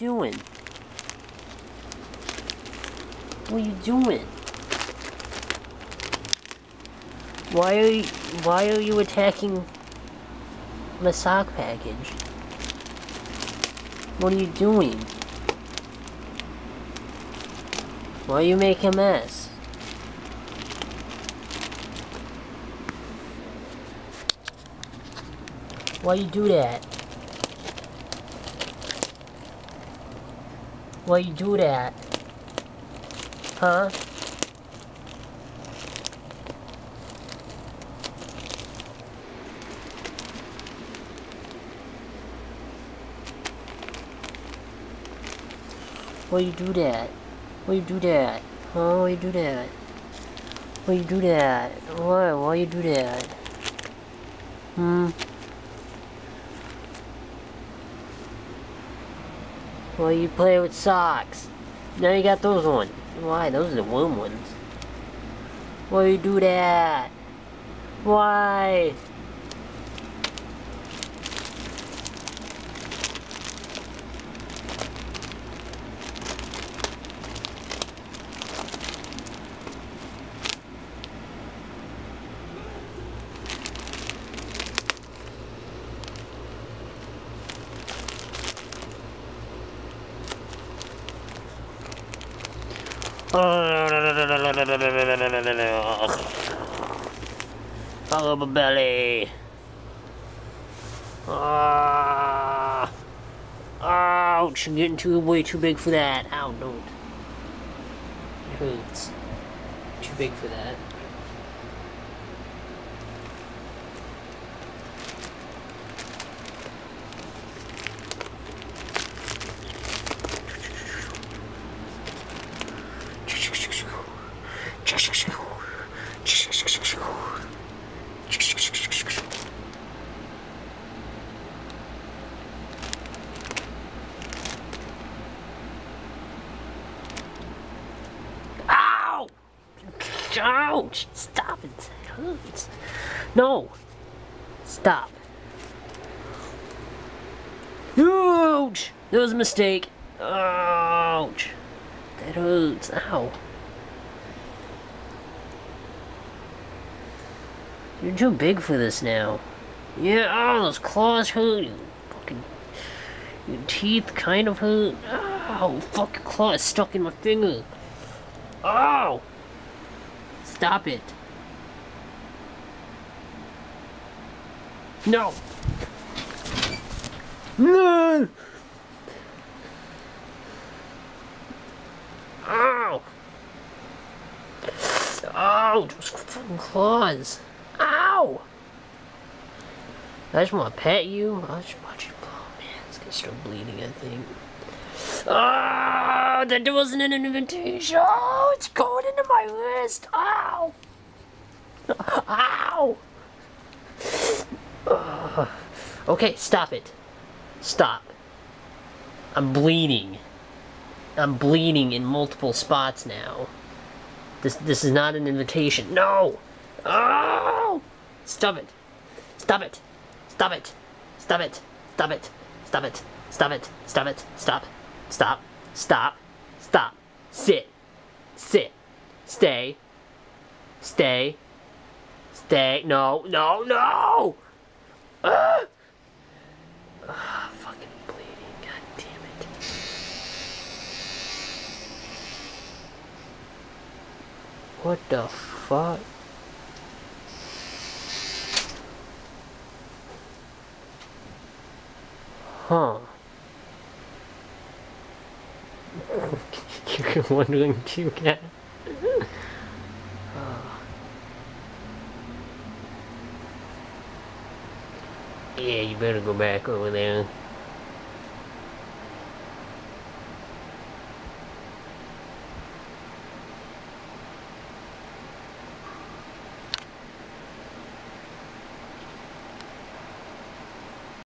doing? What are you doing? Why are you, why are you attacking my sock package? What are you doing? Why are you making a mess? Why you do that? Why you do that? Huh? Why you do that? Why you do that? Huh? Why you do that? Why you do that? Why? Why you do that? Hmm? Why you play with socks? Now you got those on. Why? Those are the warm ones. Why you do that? Why? Oh, my belly. Ah. Ouch, I'm getting too way too big for that. Ow, don't. It hurts. Too big for that. Ouch! Stop it. Hurts. No! Stop. Ouch! That was a mistake. Ouch! That hurts. Ow. You're too big for this now. Yeah, oh, those claws hurt. You fucking. Your teeth kind of hurt. Ow, fucking claw is stuck in my finger. Oh! Stop it. No! No! Ow! Ow! Those fucking claws. Ow! I just want to pet you. I just watch you. Oh man, it's start bleeding, I think. Ah, that wasn't an invitation. Oh, it's going into my wrist. Ow. Ow. Ugh. okay, stop it. Stop. I'm bleeding. I'm bleeding in multiple spots now. This this is not an invitation. No. Oh! Stop it. Stop it. Stop it. Stop it. Stop it. Stop it. Stop it. Stop it. Stop. Stop. Stop. Stop. Stop. Sit. Sit. Stay. Stay. Stay. No. No. No. Ah! Ah, fucking bleeding. God damn it. What the fuck? Huh. You're wondering too, cat. yeah, you better go back over there.